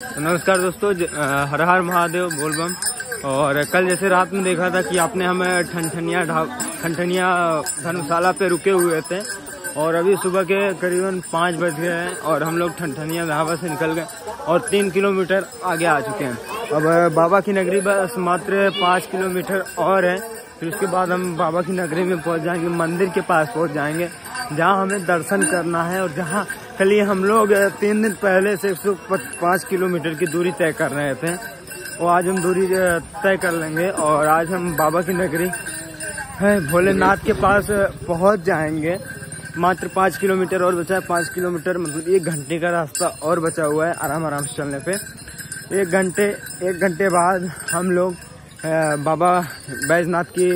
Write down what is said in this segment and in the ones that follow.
नमस्कार दोस्तों हर हर महादेव बोलबम। और कल जैसे रात में देखा था कि आपने हमें ठनठनिया ठनठनिया धर्मशाला पे रुके हुए थे। और अभी सुबह के करीबन पाँच बज गए हैं और हम लोग ठनठनिया ढाबा से निकल गए और तीन किलोमीटर आगे आ चुके हैं। अब बाबा की नगरी बस मात्र पाँच किलोमीटर और है। फिर उसके बाद हम बाबा की नगरी में पहुँच जाएँगे, मंदिर के पास पहुँच जाएँगे, जहाँ हमें दर्शन करना है और जहाँ ही हम लोग तीन दिन पहले से एक किलोमीटर की दूरी तय कर रहे थे। और आज हम दूरी तय कर लेंगे और आज हम बाबा की नगरी, है, भोलेनाथ के पास पहुँच जाएँगे। मात्र पाँच किलोमीटर और बचा है, पाँच किलोमीटर मतलब एक घंटे का रास्ता और बचा हुआ है आराम आराम से चलने पे। एक घंटे एक घंटे बाद हम लोग बाबा बैजनाथ की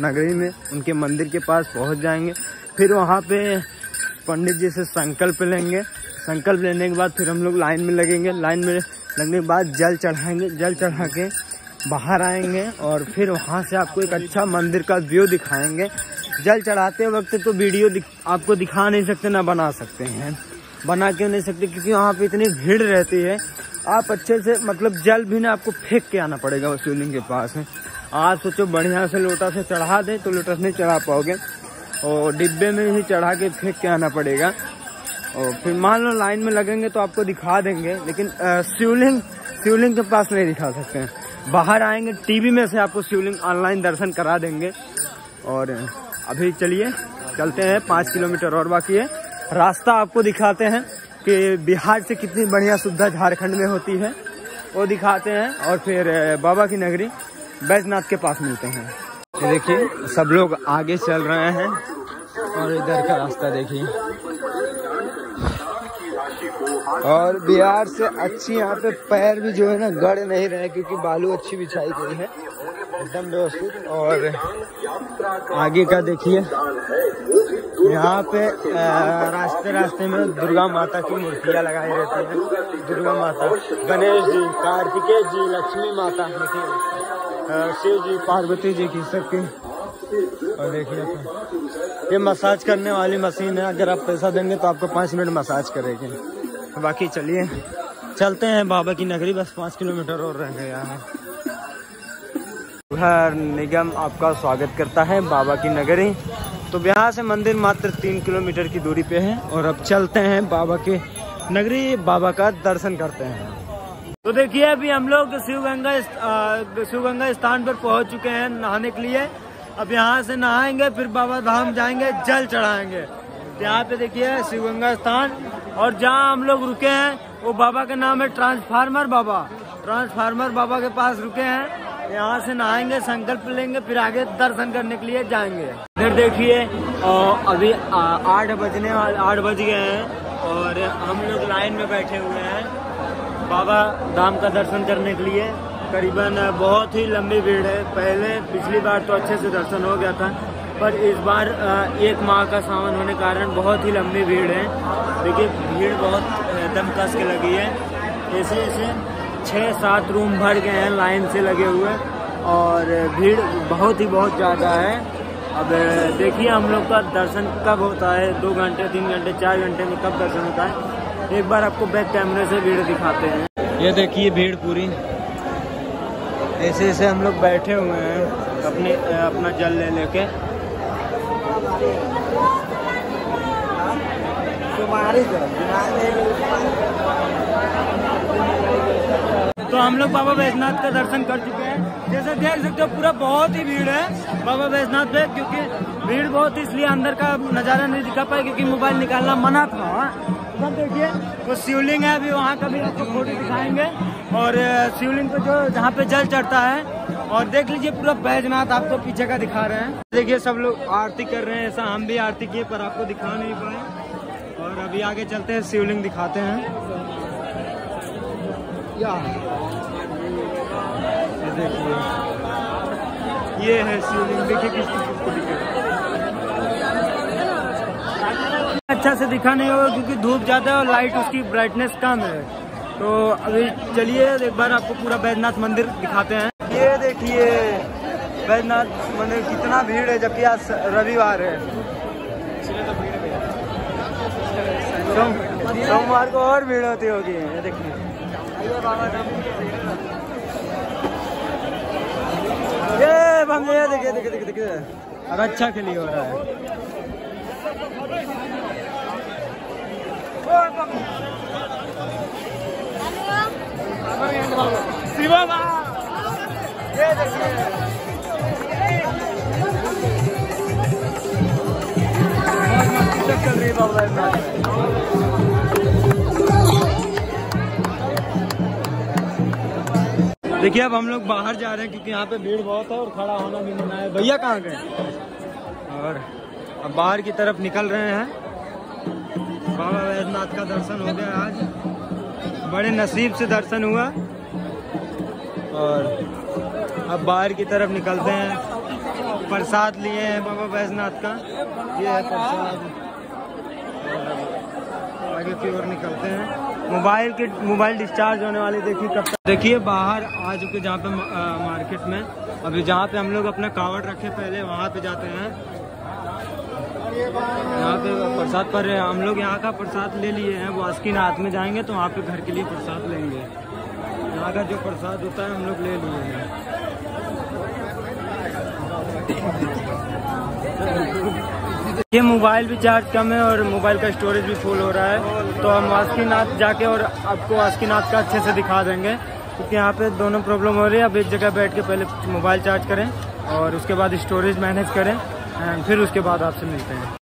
नगरी में, उनके मंदिर के पास पहुँच जाएँगे। फिर वहाँ पे पंडित जी से संकल्प लेंगे। संकल्प लेने के बाद फिर हम लोग लाइन में लगेंगे। लाइन में लगने के बाद जल चढ़ाएँगे। जल चढ़ा के बाहर आएँगे और फिर वहाँ से आपको एक अच्छा मंदिर का व्यू दिखाएँगे। जल चढ़ाते वक्त तो वीडियो दिख, आपको दिखा नहीं सकते ना बना सकते हैं। बना क्यों नहीं सकते? क्योंकि वहाँ पे इतनी भीड़ रहती है। आप अच्छे से मतलब जल भी ना आपको फेंक के आना पड़ेगा वो शिवलिंग के पास। आप सोचो बढ़िया से लोटा से चढ़ा दें तो लोटा से नहीं चढ़ा पाओगे। और डिब्बे में ही चढ़ा के फेंक के आना पड़ेगा? और फिर मान लो लाइन में लगेंगे तो आपको दिखा देंगे, लेकिन शिवलिंग शिवलिंग के पास नहीं दिखा सकते हैं। बाहर आएँगे, टीवी में से आपको शिवलिंग ऑनलाइन दर्शन करा देंगे। और, अभी चलिए, चलते हैं, पाँच किलोमीटर और बाकी है। रास्ता आपको दिखाते हैं कि बिहार से कितनी बढ़िया सुविधा झारखंड में होती है। वो दिखाते हैं, और फिर बाबा की नगरी बैजनाथ के पास मिलते हैं। देखिए, सब लोग आगे चल रहे हैं और इधर का रास्ता देखिए। और बिहार से अच्छी यहाँ पे पैर भी जो है ना गड़ नहीं रहे, क्योंकि बालू अच्छी बिछाई गई है, एकदम व्यवस्थित। और आगे का देखिए, यहाँ पे रास्ते रास्ते में दुर्गा माता की मूर्तियाँ लगाई रहती हैं। दुर्गा माता, गणेश जी, कार्तिकेय जी, लक्ष्मी माता। शिव जी, पार्वती जी की सबकी और देखिए ये मसाज करने वाली मशीन है। अगर आप पैसा देंगे तो आपको पाँच मिनट मसाज करेगी। बाकी चलिए। चलते हैं बाबा की नगरी। बस पाँच किलोमीटर और रह गया है। घर निगम आपका स्वागत करता है बाबा की नगरी। तो यहाँ से मंदिर मात्र तीन किलोमीटर की दूरी पे है। और अब चलते हैं बाबा के नगरी। बाबा का दर्शन करते हैं। तो देखिए, अभी हम लोग शिव गंगा शिव गंगा स्थान पर पहुँच चुके हैं नहाने के लिए। अब यहाँ से नहाएँगे, फिर बाबा धाम जाएँगे, जल चढ़ाएँगे। तो यहाँ पे देखिए शिव गंगा स्थान, और जहाँ हम लोग रुके हैं, वो बाबा का नाम है ट्रांसफार्मर बाबा। ट्रांसफार्मर बाबा के पास रुके हैं, यहाँ से नहाएँगे, संकल्प लेंगे, फिर आगे दर्शन करने के लिए जाएँगे। इधर देखिए अभी आठ बजने आठ बज गए हैं, और हम लोग लाइन में बैठे हुए हैं। बाबा धाम का दर्शन करने के लिए। करीबन बहुत ही लंबी भीड़ है। पहले पिछली बार तो अच्छे से दर्शन हो गया था, पर इस बार एक माह का सावन होने के कारण बहुत ही लंबी भीड़ है। देखिए, भीड़ बहुत दम कस के लगी है। ऐसे ऐसे छः सात रूम भर गए हैं लाइन से लगे हुए, और भीड़ बहुत ही बहुत ज़्यादा है। अब, देखिए, हम लोग का दर्शन कब होता है? दो घंटे, तीन घंटे, चार घंटे में कब दर्शन होता है? एक बार आपको बैक कैमरे से भीड़ दिखाते हैं। ये देखिए भीड़ पूरी। ऐसे ऐसे हम लोग बैठे हुए हैं अपने अपना जल ले लेके। तो हम लोग बाबा वैद्यनाथ का दर्शन कर चुके हैं। जैसे देख सकते हो पूरा बहुत ही भीड़ है बाबा वैद्यनाथ पे क्योंकि भीड़ बहुत इसलिए अंदर का नज़ारा नहीं दिखा पाए क्योंकि मोबाइल निकालना मना था। उधर देखिए, वो शिवलिंग है, अभी वहाँ का भी आपको फ़ोटो दिखाएँगे। और शिवलिंग पे जो, जहाँ पे जल चढ़ता है, और देख लीजिए पूरा बैजनाथ आपको पीछे का दिखा रहे हैं। देखिए, सब लोग आरती कर रहे हैं, ऐसा हम भी आरती किए, पर आपको दिखा नहीं पाए। और अभी आगे चलते हैं, शिवलिंग दिखाते हैं। या। देखिए। ये है शिवलिंग, देखिए किस किसको अच्छा से दिखा नहीं होगा क्योंकि धूप ज़्यादा है और लाइट उसकी ब्राइटनेस कम है। तो अभी चलिए, एक बार आपको पूरा बैजनाथ मंदिर दिखाते हैं। ये देखिए बैजनाथ मंदिर कितना भीड़ है, जबकि आज रविवार है। सोमवार को और भीड़ होती होगी, ये देखिए। ये देखिए देखिए देखिए देखिए। अच्छा के लिए हो रहा है। देखिए, अब हम लोग बाहर जा रहे हैं क्योंकि यहाँ पे भीड़ बहुत है और खड़ा होना भी मना है। भैया कहाँ गए? और अब बाहर की तरफ़ निकल रहे हैं। बाबा वैद्यनाथ का दर्शन हो गया आज। बड़े नसीब से दर्शन हुआ। और अब बाहर की तरफ़ निकलते हैं। प्रसाद लिए हैं बाबा वैद्यनाथ का। ये है प्रसाद। आगे की ओर निकलते हैं। मोबाइल के, मोबाइल डिस्चार्ज होने वाले देखिए कब देखिए, बाहर आ चुके जहाँ पे मार्केट में। अभी जहाँ पे हम लोग अपना कावड़ रखे, पहले वहाँ पे जाते हैं। यहाँ पे प्रसाद पर हम लोग यहाँ का प्रसाद ले लिए हैं। वो वासुकीनाथ में जाएँगे तो वहाँ पे घर के लिए प्रसाद लेंगे। यहाँ का जो प्रसाद होता है हम लोग ले लिए हैं। ये मोबाइल भी चार्ज कम है और मोबाइल का स्टोरेज भी फुल हो रहा है। तो हम वासुकीनाथ जाके और आपको वासुकीनाथ का अच्छे से दिखा देंगे। क्योंकि यहाँ पे दोनों प्रॉब्लम हो रही है। अब एक जगह बैठ के पहले मोबाइल चार्ज करें और उसके बाद स्टोरेज मैनेज करें। फिर उसके बाद आपसे मिलते हैं।